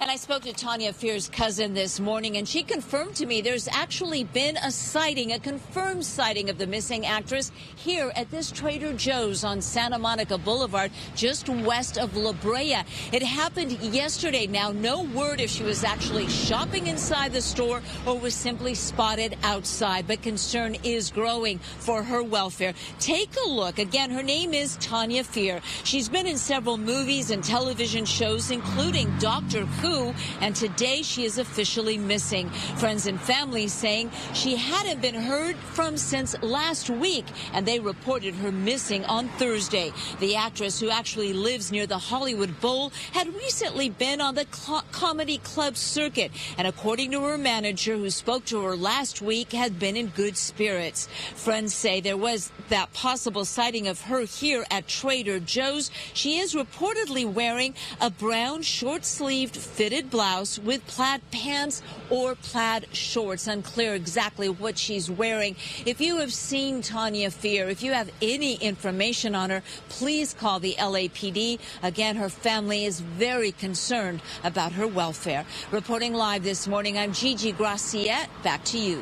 And I spoke to Tanya Fear's cousin this morning, and she confirmed to me there's actually been a sighting, a confirmed sighting of the missing actress here at this Trader Joe's on Santa Monica Boulevard, just west of La Brea. It happened yesterday. Now, no word if she was actually shopping inside the store or was simply spotted outside, but concern is growing for her welfare. Take a look. Again, her name is Tanya Fear. She's been in several movies and television shows, including Doctor Who and today she is officially missing. Friends and family saying she hadn't been heard from since last week, and they reported her missing on Thursday. The actress, who actually lives near the Hollywood Bowl, had recently been on the cl comedy club circuit, and according to her manager, who spoke to her last week, had been in good spirits. Friends say there was that possible sighting of her here at Trader Joe's. She is reportedly wearing a brown short-sleeved fitted blouse with plaid pants or plaid shorts. Unclear exactly what she's wearing. If you have seen Tanya Fear, if you have any information on her, please call the LAPD. Again, her family is very concerned about her welfare. Reporting live this morning, I'm Gigi Graciette. Back to you.